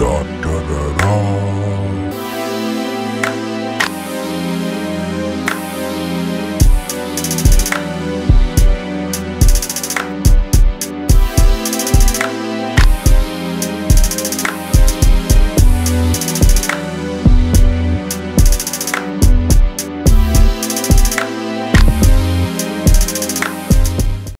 done.